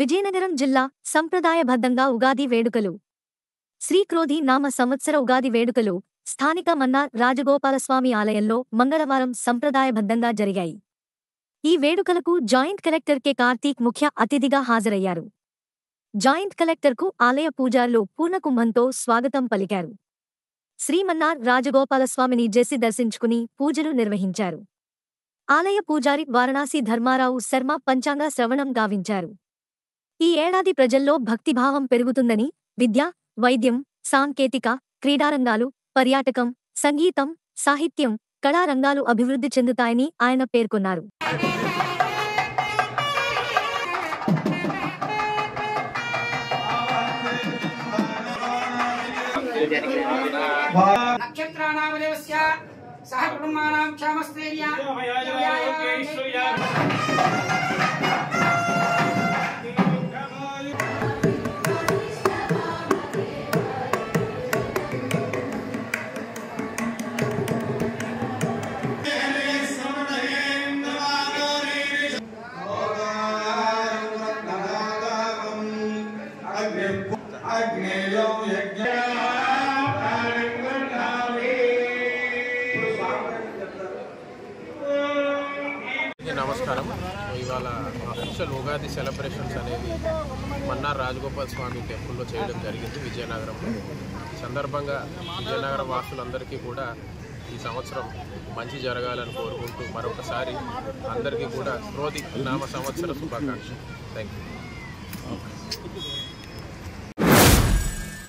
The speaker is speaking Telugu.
విజయనగరం జిల్లా సంప్రదాయబద్ధంగా ఉగాది వేడుకలు. శ్రీక్రోధి నామ సంవత్సర ఉగాది వేడుకలు స్థానిక మన్నార్ రాజగోపాలస్వామి ఆలయంలో మంగళవారం సంప్రదాయబద్ధంగా జరిగాయి. ఈ వేడుకలకు జాయింట్ కలెక్టర్ కె. కార్తీక్ ముఖ్య అతిథిగా హాజరయ్యారు. జాయింట్ కలెక్టర్కు ఆలయ పూజారులు పూర్ణకుంభంతో స్వాగతం పలికారు. శ్రీమన్నార్ రాజగోపాలస్వామిని జెసి దర్శించుకుని పూజలు నిర్వహించారు. ఆలయ పూజారి వారణాసి ధర్మారావు శర్మ పంచాంగ శ్రవణం గావించారు. ఈ ఏడాది ప్రజల్లో భక్తిభావం పెరుగుతుందని విద్య వైద్యం సాంకేతిక క్రీడారంగాలు పర్యాటకం సంగీతం సాహిత్యం కళారంగాలు అభివృద్ధి చెందుతాయని ఆయన పేర్కొన్నారు. నక్షత్రానామదేవస్య సహ కుటుంబానాం క్షేమస్థైర్య. అగ్నేయం యజ్ఞ అందరికీ నమస్కారం. ఇవాళ అఫీషియల్ ఉగాది సెలబ్రేషన్స్ అనేవి మన్నార్ రాజగోపాల్ స్వామి టెంపుల్లో చేయడం జరిగింది విజయనగరంలో. ఈ సందర్భంగా విజయనగరం వాసులందరికీ కూడా ఈ సంవత్సరం మంచి జరగాలని కోరుకుంటూ మరొకసారి అందరికీ కూడా క్రోధి నామ సంవత్సర శుభాకాంక్షలు. Thank you